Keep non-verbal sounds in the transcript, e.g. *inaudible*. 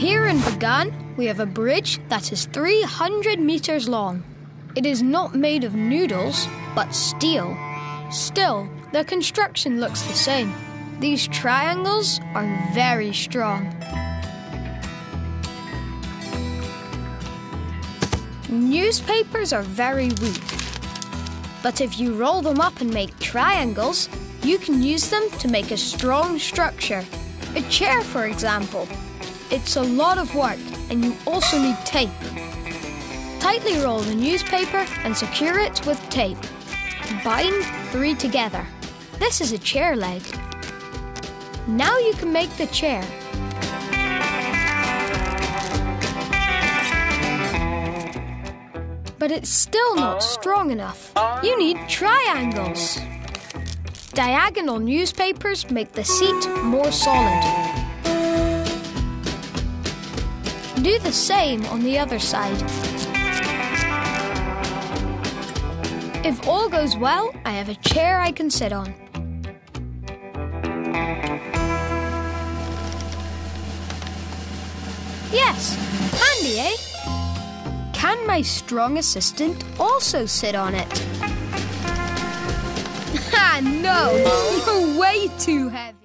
Here in Bagan, we have a bridge that is 300 meters long. It is not made of noodles, but steel. Still, the construction looks the same. These triangles are very strong. Newspapers are very weak. But if you roll them up and make triangles, you can use them to make a strong structure. A chair, for example. It's a lot of work, and you also need tape. Tightly roll the newspaper and secure it with tape. Bind three together. This is a chair leg. Now you can make the chair. But it's still not strong enough. You need triangles. Diagonal newspapers make the seat more solid. Do the same on the other side. If all goes well, I have a chair I can sit on. Yes, handy, eh? Can my strong assistant also sit on it? *laughs* Ah, no! *laughs* You're way too heavy.